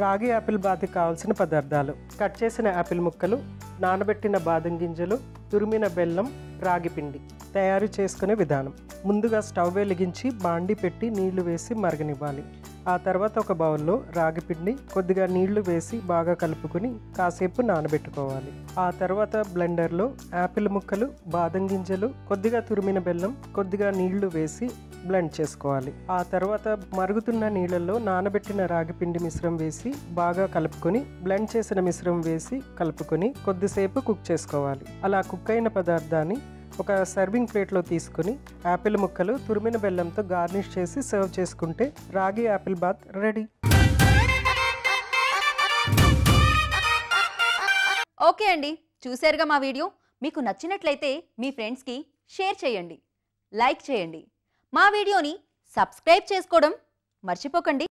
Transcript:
రాగి యాపిల్ బాతికి కావాల్సిన పదార్థాలు. కట్ చేసిన యాపిల్ ముక్కలు నానబెట్టిన బాదం గింజలు తురిమిన బెల్లం రాగి పిండి తయారు చేసుకునే విధానం. ముందుగా స్టవ్ వెలిగించి బాండి పెట్టి నీళ్ళు వేసి మరగనివ్వాలి. ఆ తర్వాత ఒక బౌల్లో రాగిపిండి కొద్దిగా నీళ్ళు వేసి బాగా కలుపుకొని కాసేపు నానబెట్టుకోవాలి. ఆ తర్వాత బ్లెండర్లో యాపిల్ ముక్కలు బాదం గింజలు కొద్దిగా తురిమిన బెల్లం కొద్దిగా నీళ్ళు వేసి బ్లెండ్ చేసుకోవాలి. ఆ తర్వాత మరుగుతున్న నీళ్ళల్లో నానబెట్టిన రాగిపిండి మిశ్రం వేసి బాగా కలుపుకొని బ్లెండ్ చేసిన మిశ్రం వేసి కలుపుకొని కొద్దిసేపు కుక్ చేసుకోవాలి. అలా కుక్ అయిన పదార్థాన్ని ఒక సర్వింగ్ ప్లేట్లో తీసుకుని యాపిల్ ముక్కలు తురిమిన బెల్లంతో గార్నిష్ చేసి సర్వ్ చేసుకుంటే రాగి యాపిల్ బాత్ రెడీ. ఓకే అండి చూశారుగా మా వీడియో? మీకు నచ్చినట్లయితే మీ ఫ్రెండ్స్కి షేర్ చేయండి లైక్ చేయండి. మా వీడియోని సబ్స్క్రైబ్ చేసుకోవడం మర్చిపోకండి.